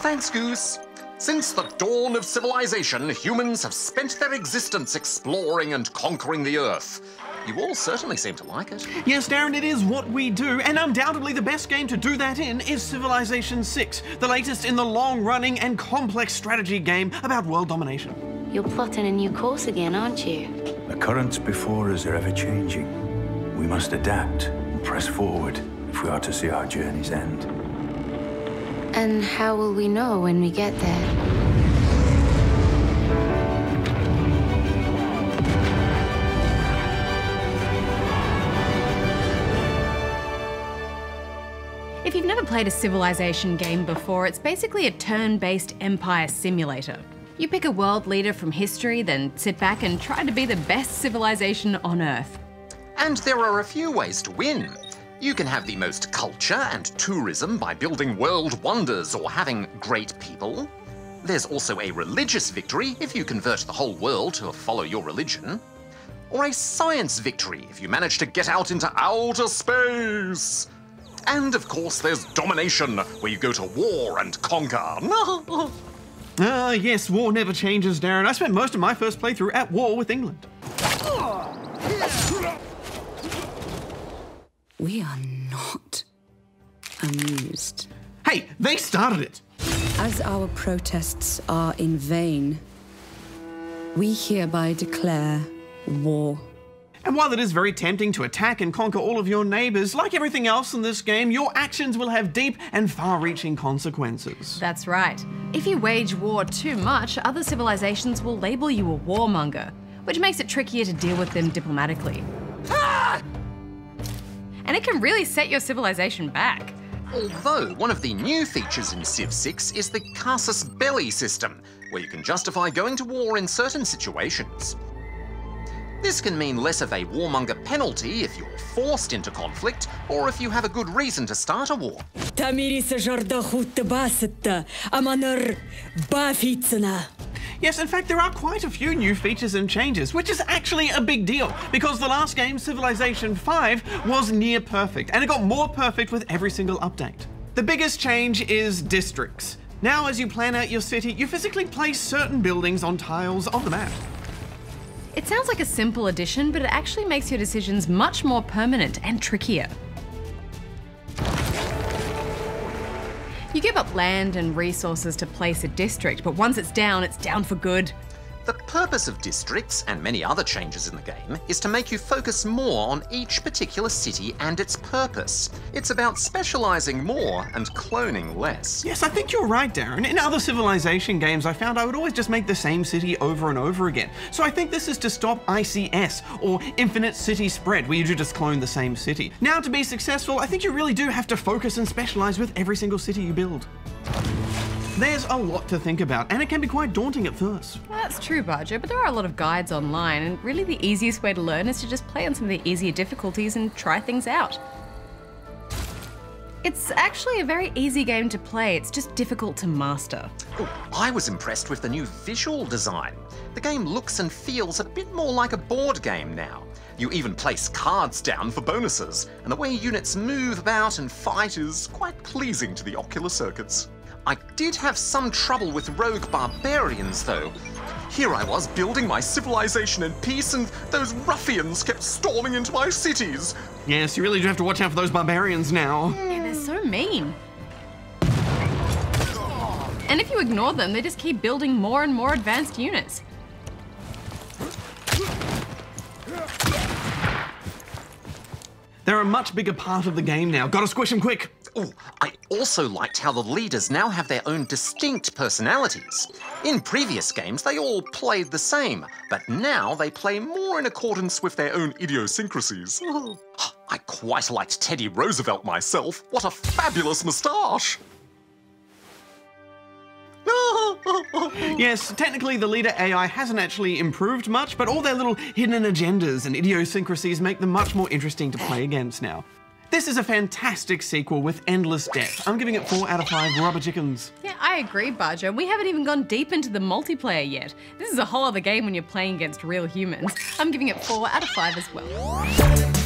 Thanks, Goose. Since the dawn of civilization, humans have spent their existence exploring and conquering the Earth. You all certainly seem to like it. Yes, Darren, it is what we do, and undoubtedly the best game to do that in is Civilization 6, the latest in the long running and complex strategy game about world domination. You're plotting a new course again, aren't you? The currents before us are ever changing. We must adapt and press forward if we are to see our journeys end. And how will we know when we get there? If you've never played a Civilization game before, it's basically a turn based empire simulator. You pick a world leader from history, then sit back and try to be the best civilization on Earth. And there are a few ways to win. You can have the most culture and tourism by building world wonders or having great people. There's also a religious victory if you convert the whole world to follow your religion. Or a science victory if you manage to get out into outer space. And of course, there's domination, where you go to war and conquer. Ah, yes, war never changes, Darren. I spent most of my first playthrough at war with England. We are not amused. Hey, they started it! As our protests are in vain, we hereby declare war. And while it is very tempting to attack and conquer all of your neighbours, like everything else in this game, your actions will have deep and far reaching consequences. That's right. If you wage war too much, other civilizations will label you a warmonger, which makes it trickier to deal with them diplomatically. And it can really set your civilization back. Although, one of the new features in Civ 6 is the casus belli system, where you can justify going to war in certain situations. This can mean less of a warmonger penalty if you're forced into conflict, or if you have a good reason to start a war. Yes, in fact, there are quite a few new features and changes, which is actually a big deal, because the last game, Civilization 5, was near perfect, and it got more perfect with every single update. The biggest change is districts. Now, as you plan out your city, you physically place certain buildings on tiles on the map. It sounds like a simple addition, but it actually makes your decisions much more permanent and trickier. You give up land and resources to place a district, but once it's down, it's down for good. The purpose of districts, and many other changes in the game, is to make you focus more on each particular city and its purpose. It's about specialising more and cloning less. Yes, I think you're right, Darren. In other Civilization games, I found I would always just make the same city over and over again. So I think this is to stop ICS, or Infinite City Spread, where you just clone the same city. Now, to be successful, I think you really do have to focus and specialise with every single city you build. There's a lot to think about, and it can be quite daunting at first. Well, that's true, Bajo, but there are a lot of guides online, and really the easiest way to learn is to just play on some of the easier difficulties and try things out. It's actually a very easy game to play, it's just difficult to master. Oh, I was impressed with the new visual design. The game looks and feels a bit more like a board game now. You even place cards down for bonuses, and the way units move about and fight is quite pleasing to the ocular circuits. I did have some trouble with rogue barbarians, though. Here I was building my civilization in peace, and those ruffians kept storming into my cities. Yes, you really do have to watch out for those barbarians now. Yeah, they're so mean. And if you ignore them, they just keep building more and more advanced units. They're a much bigger part of the game now. Gotta squish them quick. Oh, I also liked how the leaders now have their own distinct personalities. In previous games, they all played the same, but now they play more in accordance with their own idiosyncrasies. I quite liked Teddy Roosevelt myself. What a fabulous moustache! yes, technically the leader AI hasn't actually improved much, but all their little hidden agendas and idiosyncrasies make them much more interesting to play against now. This is a fantastic sequel with endless depth. I'm giving it 4 out of 5 rubber chickens. Yeah, I agree, Bajo. We haven't even gone deep into the multiplayer yet. This is a whole other game when you're playing against real humans. I'm giving it 4 out of 5 as well.